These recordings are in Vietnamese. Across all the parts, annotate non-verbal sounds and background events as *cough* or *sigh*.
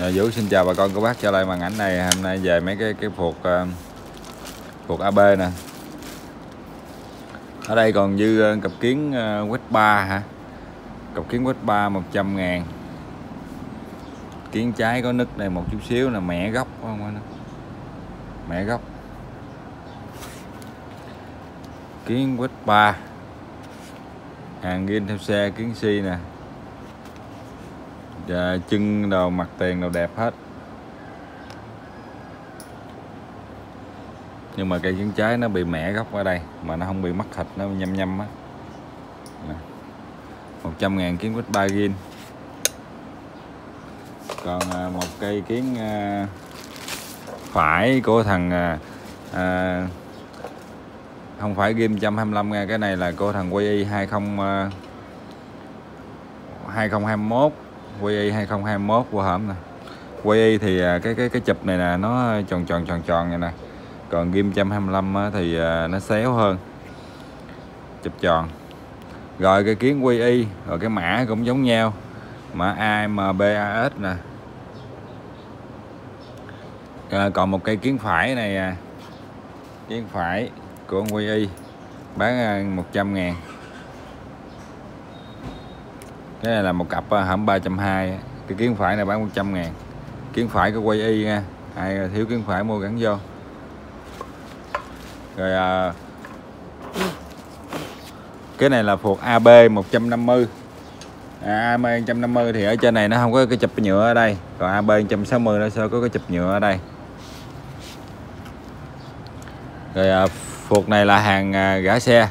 À, Vũ xin chào bà con cô bác trở lại màn ảnh này. Hôm nay về mấy cái cái phuộc uh, ờ, phuộc AB nè. Ở đây còn dư uh, cặp kiến uh, quét 3 hả? Cặp kiến quét 3 100 ngàn. Kiến trái có nứt này một chút xíu là mẹ gốc không anh? Mẹ gốc. Kiến quét 3 hàng ghin theo xe kiến si nè dạ chân đầu mặt tiền đầu đẹp hết. Nhưng mà cây trứng trái nó bị mẻ gốc ở đây mà nó không bị mắc thịt nó nhâm nhâm á. 100 ngàn kiến quýt 3 gin. Còn à, một cây kiến à, phải của thằng à, à không phải game 125 nha cái này là của thằng quay 20 2021 QI 2021 của hổm nè. QI thì à, cái cái cái chụp này nè nó tròn tròn tròn tròn vậy nè. Còn ghim 125 thì à, nó xéo hơn. Chụp tròn. Rồi cái kiến QI rồi cái mã cũng giống nhau. Mã AMBAS nè. À, còn một cây kiến phải này à, kiến phải của QI bán à, 100 ngàn cái này là một cặp à, hãm 320 cái kiến phải này bán 100 ngàn. Kiến phải có quay y nha. Ai thiếu kiến phải mua gắn vô. Rồi à, cái này là thuộc AB 150 à, AB 150 thì ở trên này nó không có cái chụp nhựa ở đây. Còn AB 160 nó sẽ có cái chụp nhựa ở đây. Rồi à, phục này là hàng à, gã xe.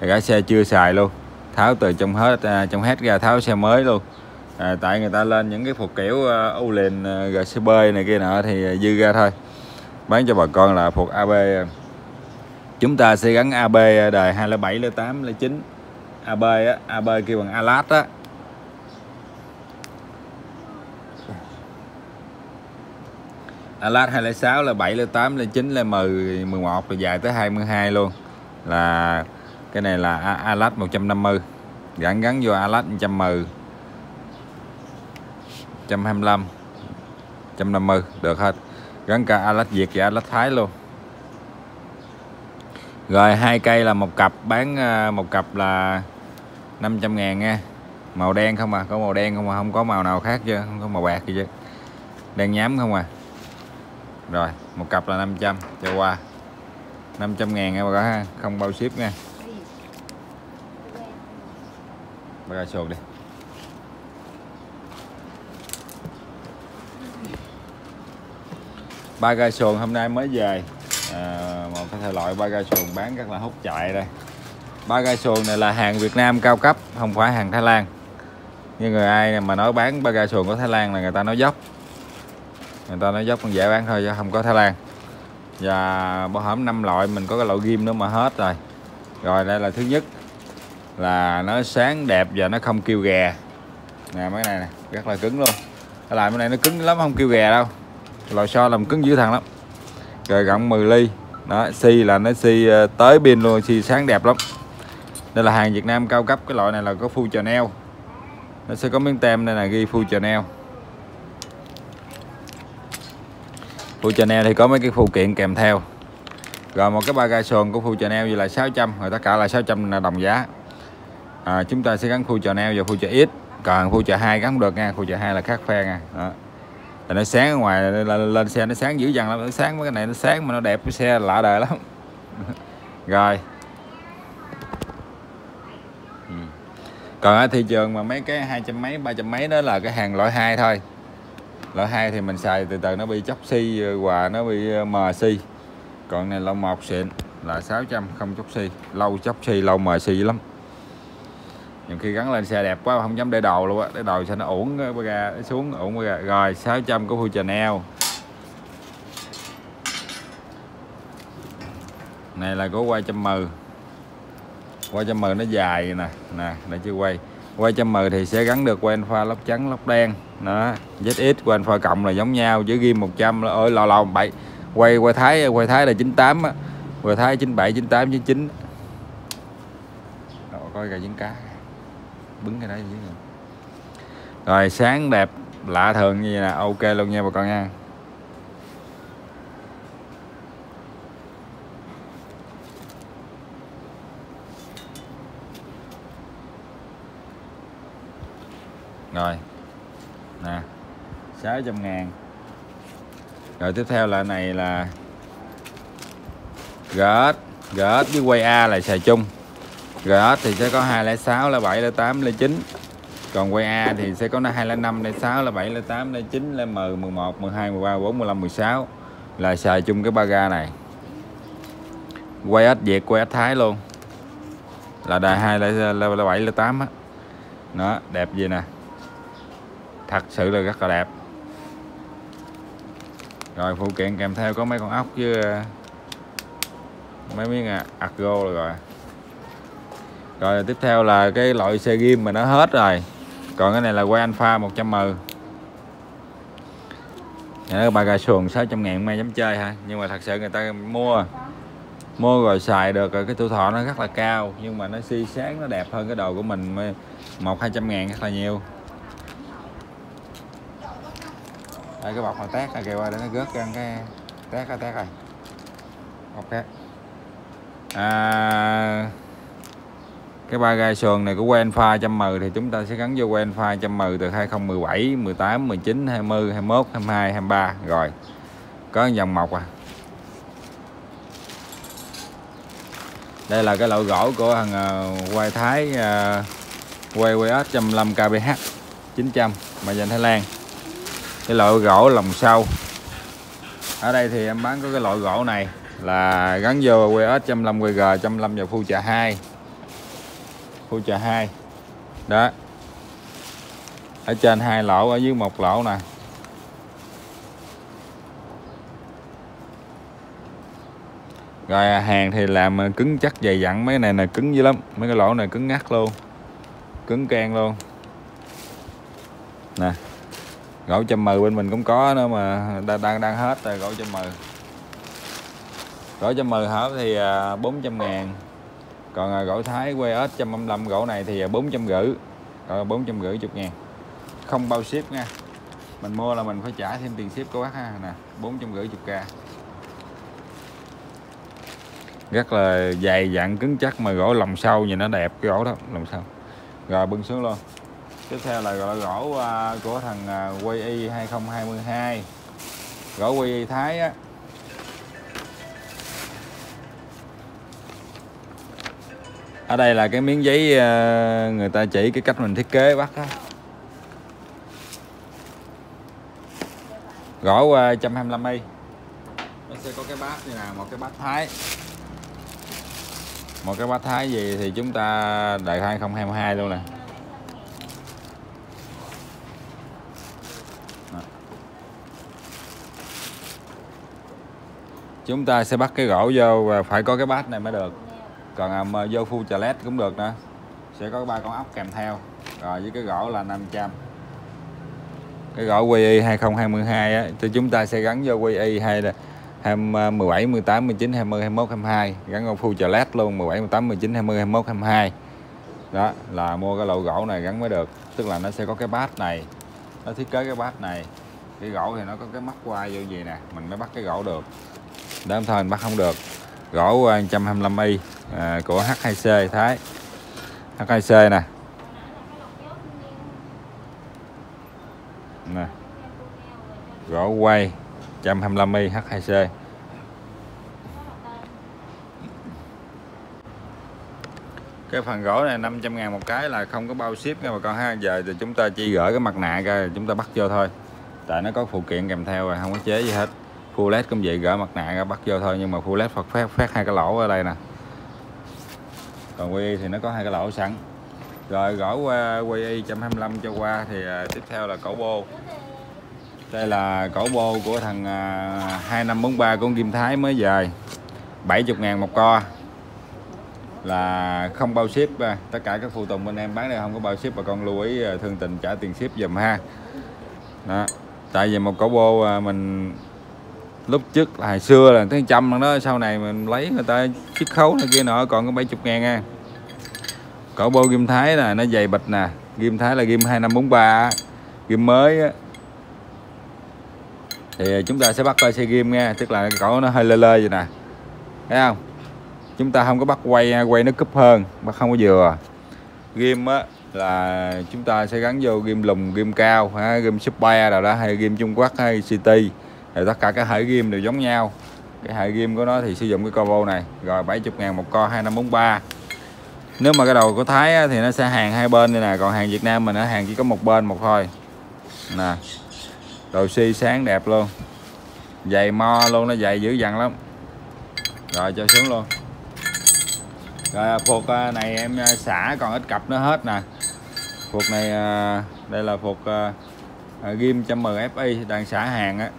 Gã xe chưa xài luôn tháo từ trong hết à, trong hết ra tháo xe mới luôn. À, tại người ta lên những cái phục kiểu à, uh, âu liền uh, à, gcb này kia nọ thì uh, dư ra thôi. Bán cho bà con là phục ab chúng ta sẽ gắn ab đời 207 08 09 ab á ab kêu bằng alat á. Alat 206 là 708 là 9 là 10 11 là dài tới 22 luôn. Là cái này là Alat 150 gắn gắn vô Alat 110 125 150 được hết. Gắn cả Alat Việt và Alat Thái luôn. Rồi, hai cây là một cặp. Bán à, một cặp là 500 ngàn nha. Màu đen không à? Có màu đen không à? Không có màu nào khác chứ. Không có màu bạc gì chứ. Đen nhám không à? Rồi, một cặp là 500 cho qua. 500 ngàn nha bà con không bao ship nha. Bà ra sồn đi. Ba ga sồn hôm nay mới về. À, một cái thể loại ba ga sồn bán rất là hút chạy đây. Ba ga sồn này là hàng Việt Nam cao cấp không phải hàng Thái Lan. Như người ai mà nói bán ba ga sồn của Thái Lan là người ta nói dốc. Người ta nói dốc còn dễ bán thôi chứ không có Thái Lan. Và bảo hổm năm loại mình có cái loại ghim nữa mà hết rồi. Rồi đây là thứ nhất là nó sáng đẹp và nó không kêu ghè. Nè, mấy này nè, rất là cứng luôn. Cái lại cái này nó cứng lắm, không kêu ghè đâu. Lò xo làm cứng dữ thằng lắm. Rồi gọng 10 ly. Đó, xi là nó xi ờ, tới pin luôn, xi sáng đẹp lắm. Đây là hàng Việt Nam cao cấp, cái loại này là có full neo. nó sẽ có miếng tem đây là ghi full phu full neo thì có mấy cái phụ kiện kèm theo. Rồi một cái ba gai sườn của full neo như là 600 rồi tất cả là 600 là đồng giá à, chúng ta sẽ gắn phu chợ neo và phu chợ ít còn phu chợ hai gắn không được nha phu chợ hai là khác phe nha. Đó. Nó sáng ở ngoài lên, lên xe nó sáng dữ dằn lắm nó sáng mấy cái này nó sáng mà nó đẹp cái xe lạ đời lắm. *laughs* Rồi. Ừ. còn ở thị trường mà mấy cái hai trăm mấy ba trăm mấy đó là cái hàng loại hai thôi. Loại hai thì mình xài từ từ nó bị chóc xi và nó bị ờ, mờ xi. Còn này là một xịn là 600 không chóc xi. Lâu chóc xi lâu mờ xi lắm nhiều khi gắn lên xe đẹp quá không dám để đồ luôn á. Để đồ xe nó ổn ga xuống ổn ga rồi 600 của Full Chanel. Này là của quay trăm mừ quay trăm mừ nó dài nè nè để chưa quay quay trăm mừ thì sẽ gắn được quen pha lóc trắng lóc đen. Đó ZX quen pha cộng là giống nhau chứ ghim 100 là ơi lò lò bảy. Quay quay thái quay thái là 98 á. Quay thái 97 98 99 Đó, coi gà dính cá bứng cái đấy rồi, sáng đẹp, lạ thường như vậy nè. Ok luôn nha bà con nha. Rồi, nè 600 ngàn. Rồi, tiếp theo là này là GS GS với quay A là xài chung. GS thì sẽ có 206 07, 08, 09 còn quay A thì sẽ có 205 06, 07, 08, 09, 10, 11 12 13 14 15 16 là xài chung cái ba ga này. Quay S Việt quay S Thái luôn. Là đài 2 là, là, là 7 là 8 á. Nó đẹp gì nè. Thật sự là rất là đẹp. Rồi phụ kiện kèm theo có mấy con ốc với ờ, mấy miếng ờ, à, argo rồi rồi rồi tiếp theo là cái loại xe ghim mà nó hết rồi. Còn cái này là quay alpha 100m nó ba gà xuồng 600 ngàn may dám chơi ha nhưng mà thật sự người ta mua mua rồi xài được rồi cái tuổi thọ nó rất là cao. Nhưng mà nó si sáng nó đẹp hơn cái đồ của mình một hai trăm ngàn rất là nhiều. Đây cái bọc mà tét này kìa qua để nó gớt ra cái tét cái tét rồi. Bọc tét à, cái ba gai sườn này của quen pha trăm m thì chúng ta sẽ gắn vô quen pha trăm m từ 2017 18 19 20 21 22 23 rồi, có dòng mộc à. Đây là cái loại gỗ của thằng ờ, quay thái ờ, quay quay 105 kbh 900 mà dành Thái Lan. Cái loại gỗ lòng sâu ở đây thì em bán có cái loại gỗ này là gắn vô QS 105 QG 105 vào phu trà 2 khu trà 2 đó. Ở trên hai lỗ ở dưới một lỗ nè. Rồi à, hàng thì làm à, cứng chắc dày dặn mấy này là cứng dữ lắm mấy cái lỗ này cứng ngắt luôn cứng can luôn. Nè gỗ trăm mười bên mình cũng có nữa mà đang đang, đang hết rồi gỗ trăm mười gỗ trăm mười hết thì à, 400 trăm ngàn còn à, gỗ thái quê ếch 155 gỗ này thì 400 rưỡi còn 400 rưỡi chục ngàn. Không bao ship nha. Mình mua là mình phải trả thêm tiền ship của bác ha nè 400 rưỡi chục k. Rất là dày dặn cứng chắc mà gỗ lòng sâu nhìn nó đẹp cái gỗ đó lòng sâu. Rồi bưng xuống luôn. Tiếp theo là gỗ, gỗ của thằng à, QI 2022 gỗ QI Thái á ở đây là cái miếng giấy ờ, người ta chỉ cái cách mình thiết kế bắt á. Gỗ 125 y. Nó sẽ có cái bát như là một cái bát thái. Một cái bát thái gì thì chúng ta đợi 2022 luôn nè. Chúng ta sẽ bắt cái gỗ vô và phải có cái bát này mới được còn à, vô full chà led cũng được nữa sẽ có ba con ốc kèm theo. Rồi với cái gỗ là 500 cái gỗ QI 2022 á thì chúng ta sẽ gắn vô QI hay là 17, 18, 19, 20, 21, 22 gắn con full trà led luôn 17, 18, 19, 20, 21, 22 đó là mua cái lỗ gỗ này gắn mới được. Tức là nó sẽ có cái bát này. Nó thiết kế cái bát này. Cái gỗ thì nó có cái mắt quay vô gì nè. Mình mới bắt cái gỗ được. Đám thôi mình bắt không được gỗ à, 125i à, của H2C Thái. H2C nè. Nè. Gỗ quay 125i H2C cái phần gỗ này 500 ngàn một cái là không có bao ship nha bà con ha. Giờ thì chúng ta chỉ gửi cái mặt nạ ra chúng ta bắt vô thôi. Tại nó có phụ kiện kèm theo rồi không có chế gì hết full led cũng vậy, gỡ mặt nạ ra bắt vô thôi, nhưng mà full led phật phát phát hai cái lỗ ở đây nè. Còn quy thì nó có hai cái lỗ sẵn. Rồi gõ qua quy 125 cho qua thì à, tiếp theo là cổ bô. Đây là cổ bô của thằng à, 2543 con Kim Thái mới về. 70 ngàn một co. Là không bao ship à, tất cả các phụ tùng bên em bán đây không có bao ship bà con lưu ý thương tình trả tiền ship dùm ha. Đó, tại vì một cổ bô mình lúc trước là hồi xưa là tới trăm đó sau này mình lấy người ta chiếc khấu này kia nọ còn có 70 ngàn nha cổ bô ghim thái là nó dày bịch nè ghim thái là ghim 2543 ghim mới á, thì chúng ta sẽ bắt coi xe ghim nha tức là cổ nó hơi lơ lơ vậy nè. Thấy không? Chúng ta không có bắt quay quay nó cúp hơn bắt không có vừa. Ghim á là chúng ta sẽ gắn vô ghim lùm ghim cao ha, ghim super nào đó hay ghim Trung Quốc hay City thì tất cả các hệ ghim đều giống nhau. Cái hệ ghim của nó thì sử dụng cái combo này, rồi 70 ngàn một co 2543 nếu mà cái đầu của Thái thì nó sẽ hàng hai bên đây nè, còn hàng Việt Nam mình nó hàng chỉ có một bên một thôi. Nè, đồ xi sáng đẹp luôn. Dày mo luôn, nó dày dữ dằn lắm. Rồi, cho xuống luôn. Rồi à, phục à, này em à, xả còn ít cặp nó hết nè. Phục này đây là phục ghim 110 FI đang xả hàng á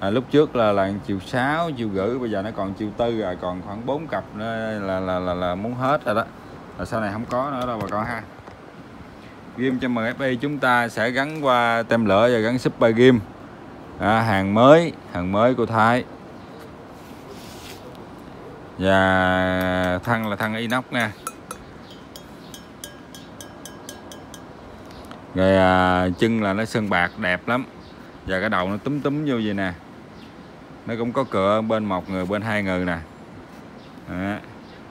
à, lúc trước là là chiều 6 chiều gửi bây giờ nó còn chiều tư rồi còn khoảng 4 cặp nữa là là là, là muốn hết rồi đó. Là sau này không có nữa đâu bà con ha. Game cho MFA chúng ta sẽ gắn qua tem lửa và gắn super game. À, hàng mới hàng mới của Thái. Và thân là thân inox nha. Rồi à, chân là nó sơn bạc đẹp lắm. Và cái đầu nó túm túm vô vậy nè nó cũng có cửa bên một người bên hai người nè. Đó.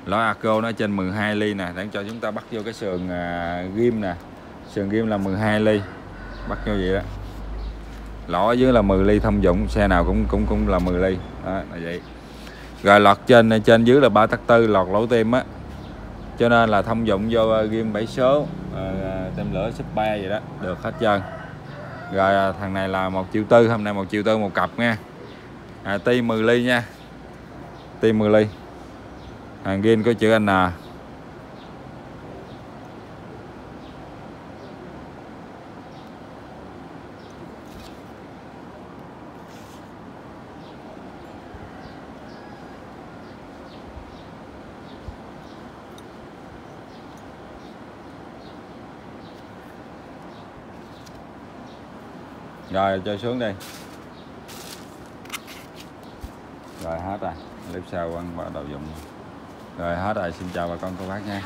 lõi Arco nó trên 12 ly nè để cho chúng ta bắt vô cái sườn à, ghim nè. Sườn ghim là 12 ly bắt vô vậy đó. Lõ dưới là 10 ly thông dụng xe nào cũng cũng cũng là 10 ly. Đó là vậy. Rồi lọt trên trên dưới là 3 tắc tư lọt lỗ tim á. Cho nên là thông dụng vô à, ghim 7 số à, à, tem lửa ba vậy đó được hết trơn. Rồi à, thằng này là một triệu tư hôm nay một triệu tư một cặp nha à, ti 10 ly nha. Ti 10 ly hàng gin có chữ N. Rồi cho xuống đây rồi hết rồi. Clip sau ăn vào đầu dụng rồi hết rồi, xin chào bà con cô bác nha.